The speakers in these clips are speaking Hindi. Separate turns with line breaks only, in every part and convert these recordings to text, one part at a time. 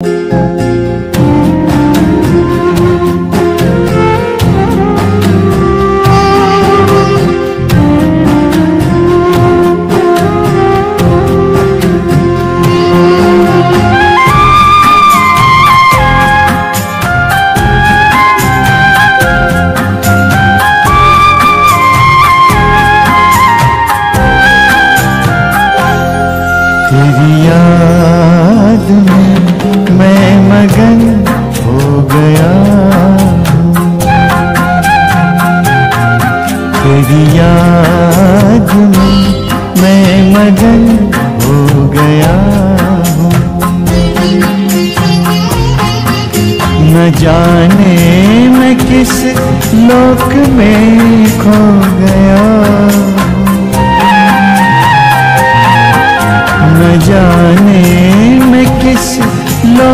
तेरी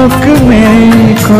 लोक में खो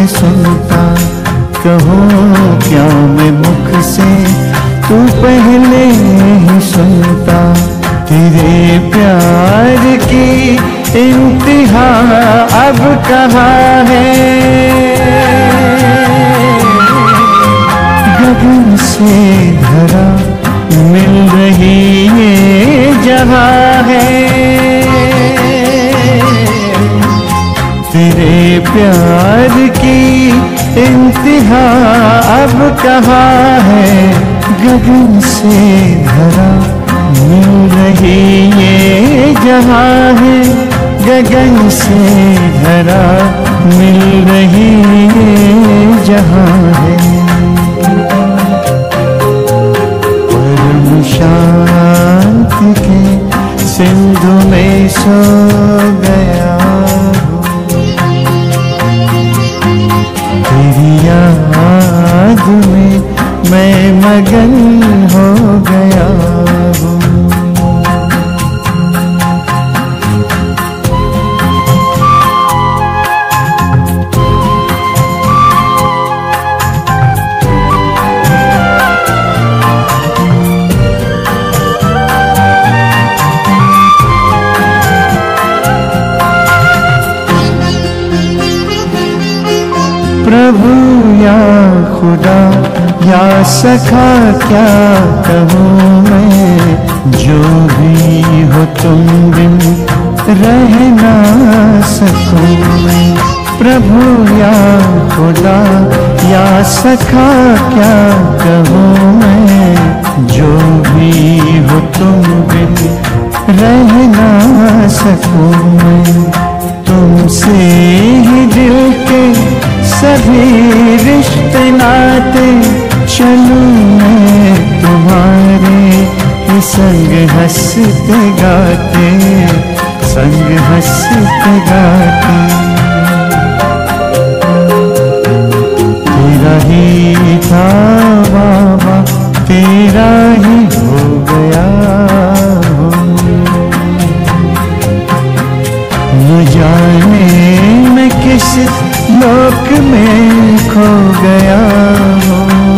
से सुनता। कहो, क्या मैं मुख से तू पहले ही सुनता? तेरे प्यार की इंतहा अब कहाँ है? गगन से धरा मिल रही ये जहाँ है? तेरे प्यार की इंतहा अब कहाँ है? गगन से धरा मिल रही ये जहाँ है? गगन से धरा मिल रही ये जहाँ है? परम शांति के सिंधु में सो गया। क्या कहूँ मैं? जो भी हो तुम बिन रह ना सकूँ। मैं प्रभु या खुदा या सखा, क्या कहूँ मैं? जो भी हो तुम बिन रह ना सकूँ मैं। तुमसे ही दिल के सभी रिश्ते नाते चलूँ मैं। तुम्हारे संग हँसते गाते, संग हँसते गाते। तेरा ही था बाबा, तेरा ही हो गया न जाने मैं किस लोक में खो गया हूँ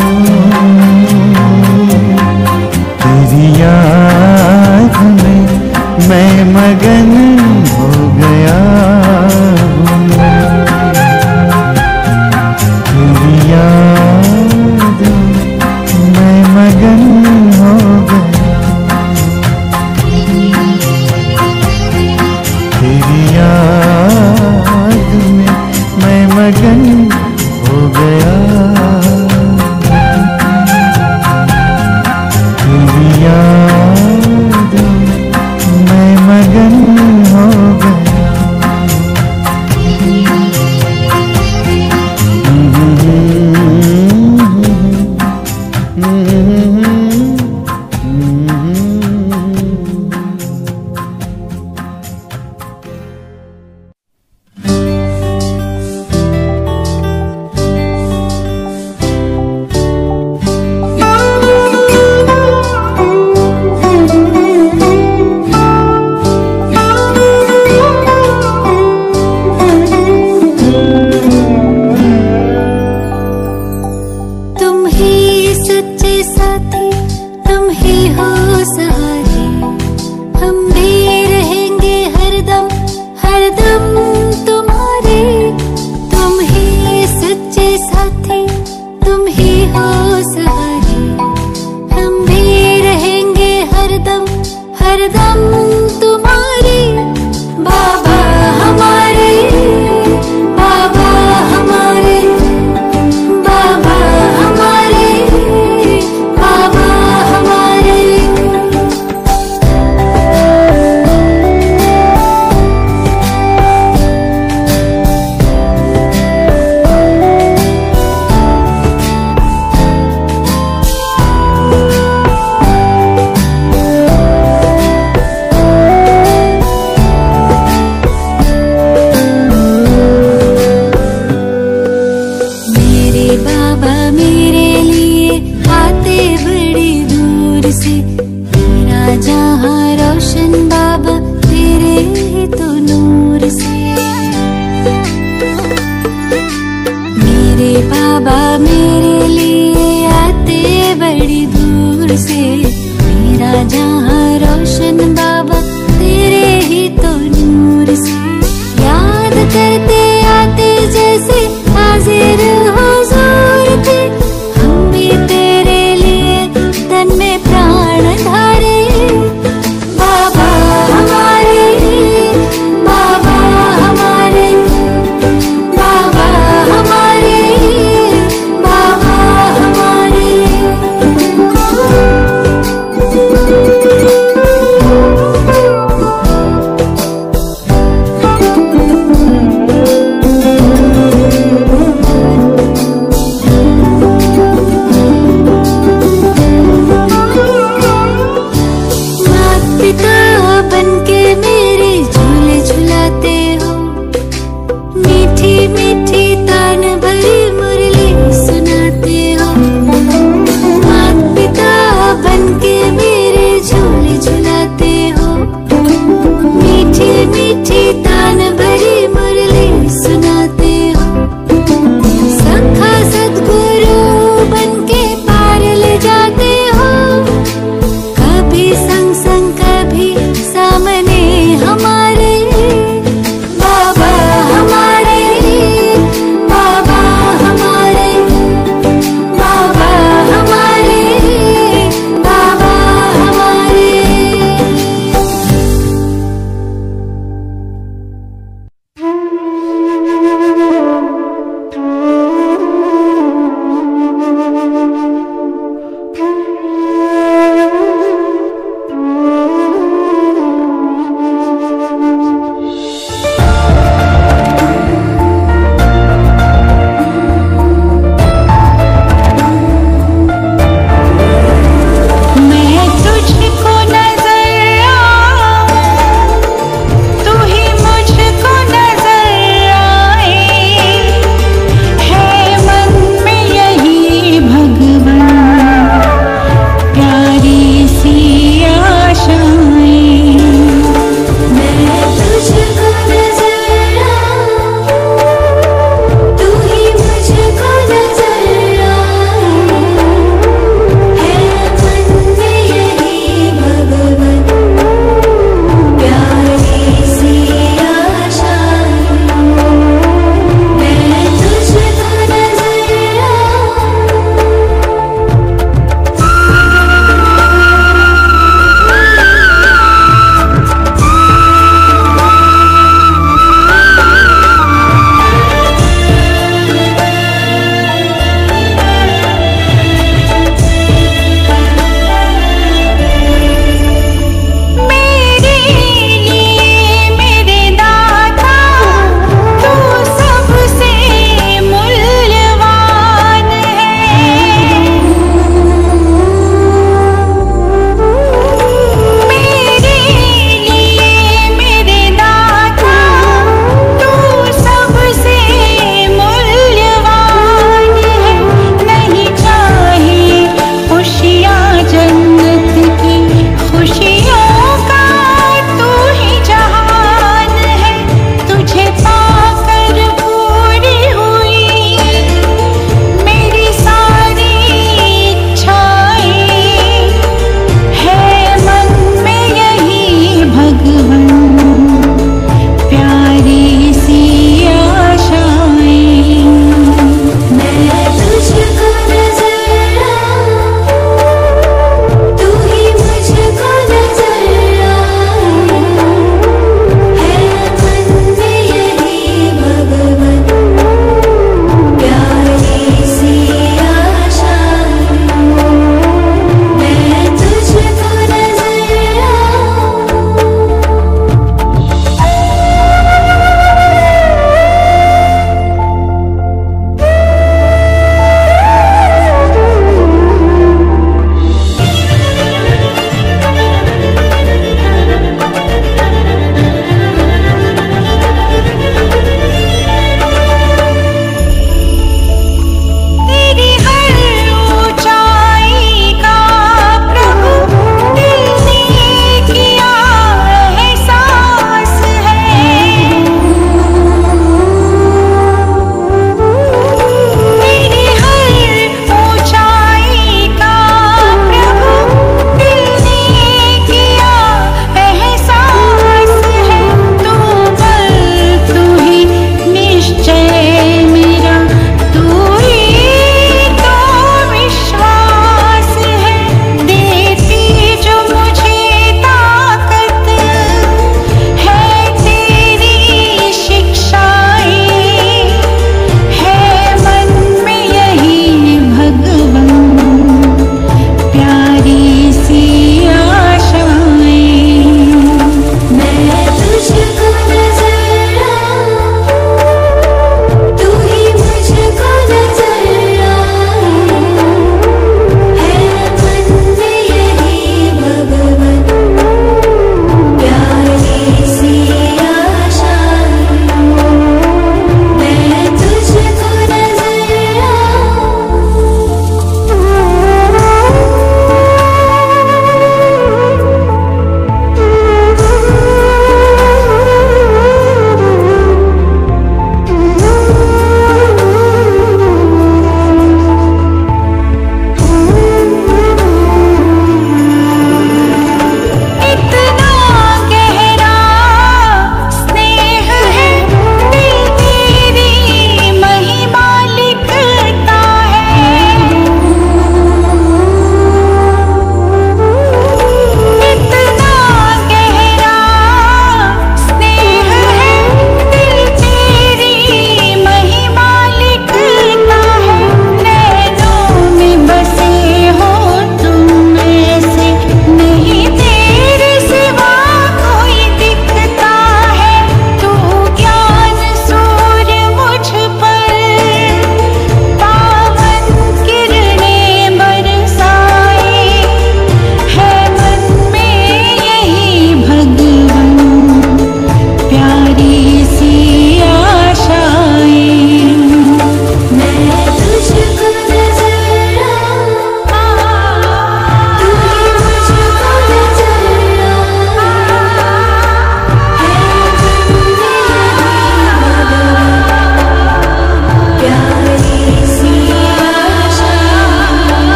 में मगन हो गया।
से तेरा जहाँ रोशन बाबा तेरे ही तो नूर से। मेरे बाबा मेरे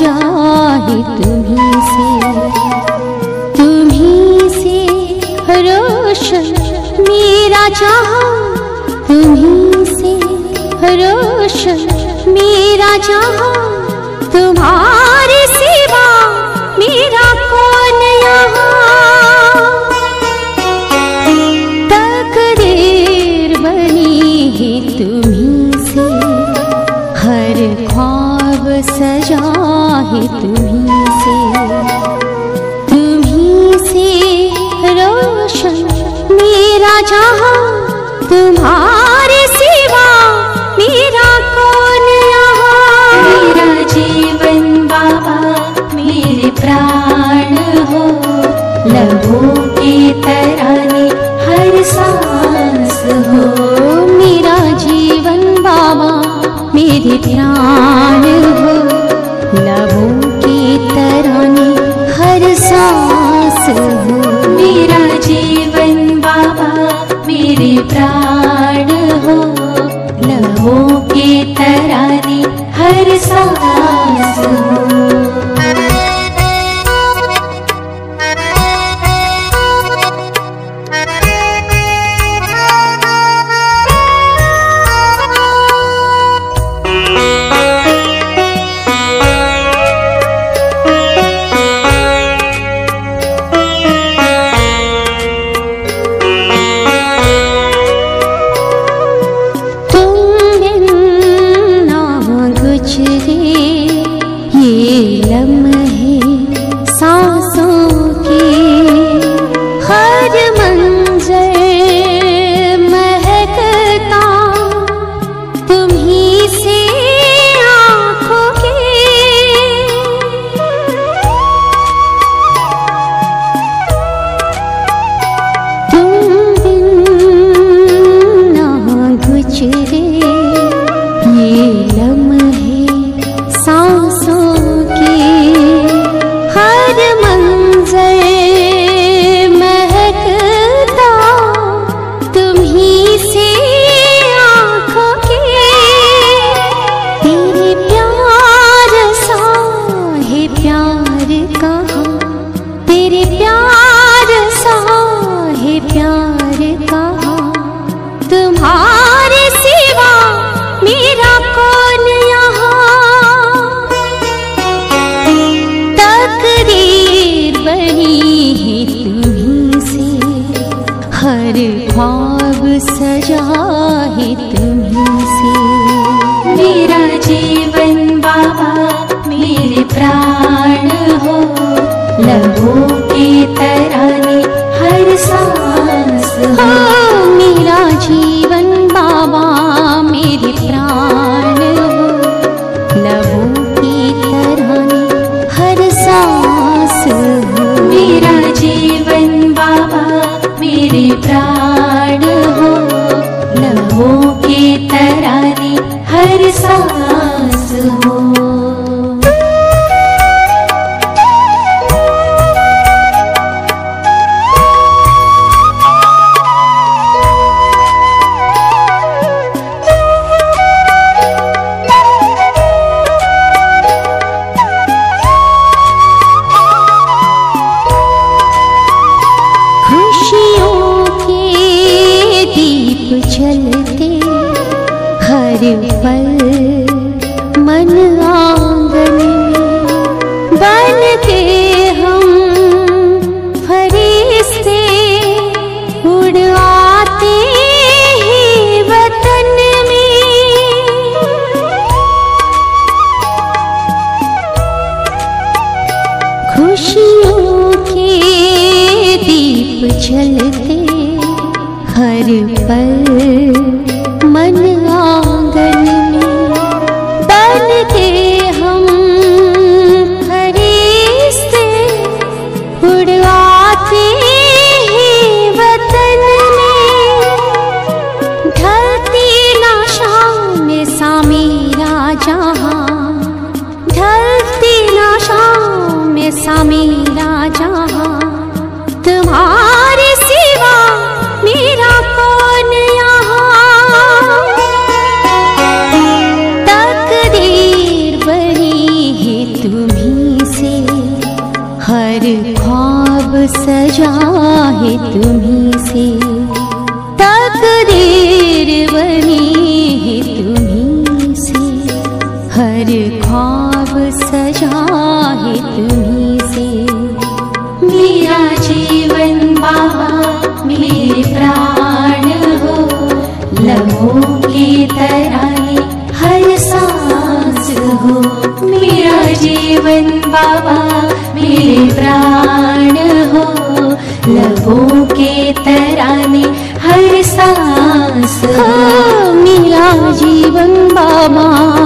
जा है से,
तुम्ही से रोशन मेरा चाह तुम्ही से रोशन मेरा चाह तुम्हारे सिवा मेरा कौन यहाँ? तकदीर बनी है तुम्ही से, हर ख्वाब सजा Boom. सजा है तुम्हें से
मेरा जीवन बाबा, मेरे प्राण हो। लबों के
तरह हर सांस हो।
मेरा जीवन बाबा, मेरे प्राण हो। लबों के तराने हर सांस हो।
हाँ, मेरा जीवन बाबा।